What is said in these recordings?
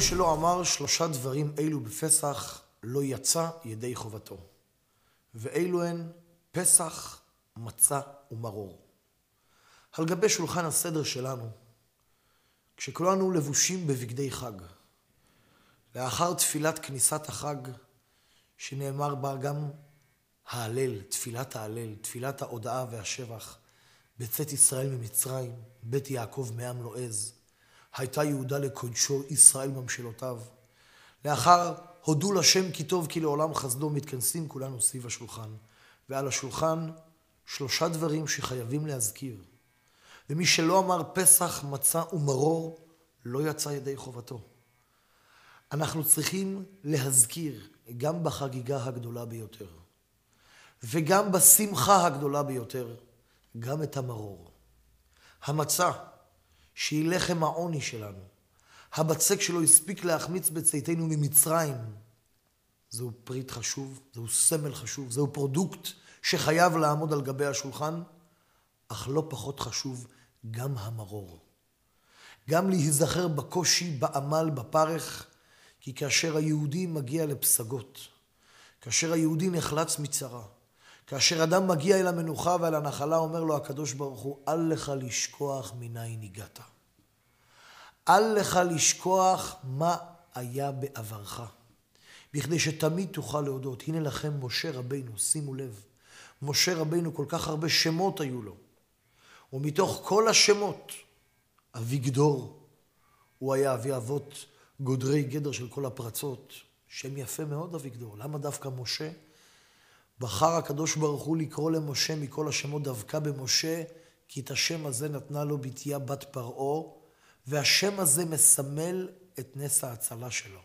שלא אמר שלושה דברים אלו בפסח, לא יצא ידי חובתו. ואלו הן פסח, מצה ומרור. על גבי שולחן הסדר שלנו, כשכולנו לבושים בבגדי חג, לאחר תפילת כניסת החג, שנאמר בה גם ההלל, תפילת ההלל, תפילת ההודאה והשבח, בצאת ישראל ממצרים, בית יעקב מעם לועז, הייתה יהודה לקודשו, ישראל ממשלותיו. לאחר הודו לשם כי טוב כי לעולם חסדו, מתכנסים כולנו סביב השולחן. ועל השולחן שלושה דברים שחייבים להזכיר. ומי שלא אמר פסח, מצה ומרור, לא יצא ידי חובתו. אנחנו צריכים להזכיר גם בחגיגה הגדולה ביותר, וגם בשמחה הגדולה ביותר, גם את המרור. המצה, שהיא לחם העוני שלנו, הבצק שלא הספיק להחמיץ בצאתנו ממצרים, זהו פריט חשוב, זהו סמל חשוב, זהו פרודוקט שחייב לעמוד על גבי השולחן, אך לא פחות חשוב, גם המרור. גם להיזכר בקושי, בעמל, בפרך, כי כאשר היהודי מגיע לפסגות, כאשר היהודי נחלץ מצרה, כאשר אדם מגיע אל המנוחה ואל הנחלה, אומר לו הקדוש ברוך הוא, אל לך לשכוח מניין הגעת. אל לך לשכוח מה היה בעברך, בכדי שתמיד תוכל להודות. הנה לכם משה רבינו, שימו לב, משה רבינו כל כך הרבה שמות היו לו, ומתוך כל השמות, אביגדור, הוא היה אבי אבות גודרי גדר של כל הפרצות. שם יפה מאוד, אביגדור. למה דווקא משה? בחר הקדוש ברוך הוא לקרוא למשה מכל השמות דווקא במשה, כי את השם הזה נתנה לו בתיה בת פרעה, והשם הזה מסמל את נס ההצלה שלו.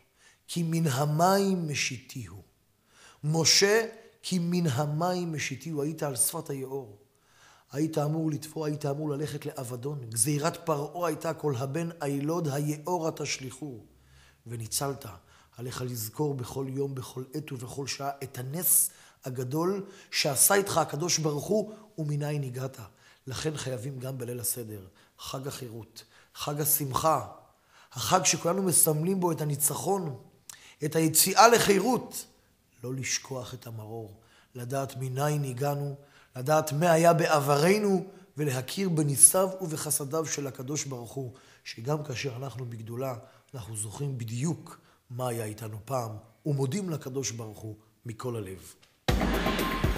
כי מן המים משיתיהו. משה, כי מן המים משיתיהו. היית על שפת היאור. היית אמור לתפור, היית אמור ללכת לאבדון. גזירת פרעה הייתה כל הבן הילוד היאורה תשליכו. וניצלת. עליך לזכור בכל יום, בכל עת ובכל שעה את הנס הגדול שעשה איתך הקדוש ברוך הוא ומניין הגעת. לכן חייבים גם בליל הסדר, חג החירות, חג השמחה, החג שכולנו מסמלים בו את הניצחון, את היציאה לחירות, לא לשכוח את המרור, לדעת מניין הגענו, לדעת מה היה בעברנו ולהכיר בניסיו ובחסדיו של הקדוש ברוך הוא, שגם כאשר אנחנו בגדולה, אנחנו זוכרים בדיוק מה היה איתנו פעם, ומודים לקדוש ברוך הוא מכל הלב. topic.